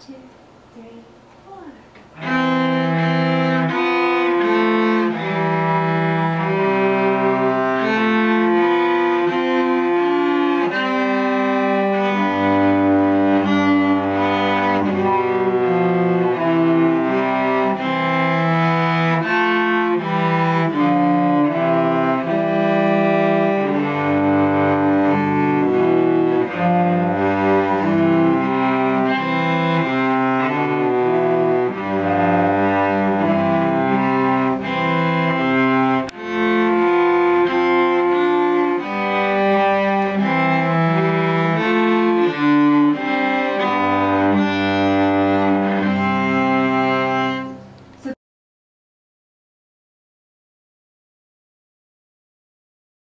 two.